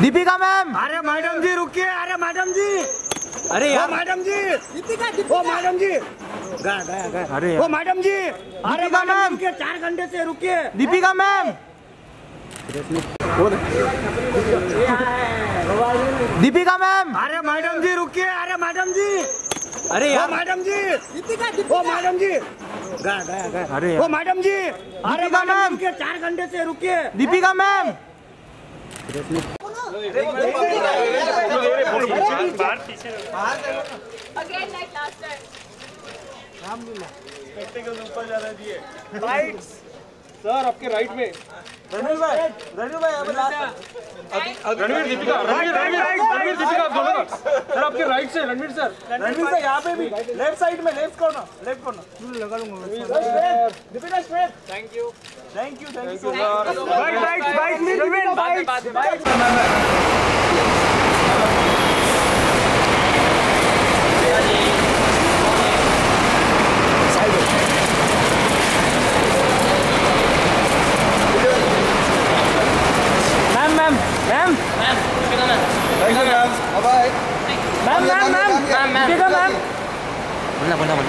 Deepika ma'am. अरे madam ji रुकिए। अरे मैडम जी। अरे यार। मैडम जी। दीपिका ओ मैडम जी। गया गया गया। अरे ओ मैडम जी। अरे मैडम मैम। रुकिए चार घंटे से रुकिए। Deepika ma'am Deepika ma'am. अरे मैडम जी रुकिए। अरे मैडम जी। अरे यार। मैडम जी। दीपिका ओ मैडम जी। गया गया गया। अरे ओ मैडम जी। अरे मैडम। मैम। रुकिए चार घंटे से रुकिए। दीपिका मैम. सर आपके राइट में। रणवीर भाई रणवीर भाई अब लास्ट रणवीर दीपिका रणवीर रणवीर रणवीर दीपिका दोनों सर आपके राइट से रणवीर सर रणवीर सर यहाँ पे भी लेफ़्ट साइड में लेफ़्ट कॉर्नर लेफ़्ट कॉर्नर लगा लूँगा Deepika straight thank you thank you thank you right bite bite Ranveer bite ma'am ma'am ma'am ma'am ma'am ma'am ma'am Deepika ma'am बोलना बोलना बोल